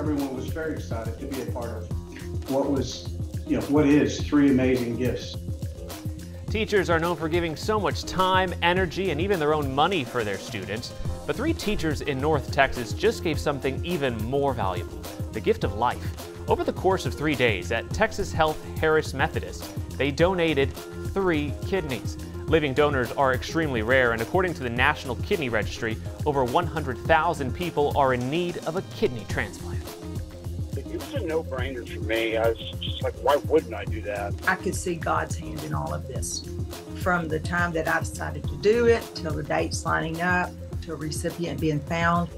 Everyone was very excited to be a part of what was, you know, what is three amazing gifts. Teachers are known for giving so much time, energy, and even their own money for their students. But three teachers in North Texas just gave something even more valuable the gift of life. Over the course of three days at Texas Health Harris Methodist, they donated three kidneys. Living donors are extremely rare, and according to the National Kidney Registry, over 100,000 people are in need of a kidney transplant. Was a no-brainer for me. I was just like, why wouldn't I do that? I could see God's hand in all of this. From the time that I decided to do it till the dates lining up to a recipient being found,